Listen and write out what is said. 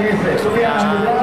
paese. Dobbiamo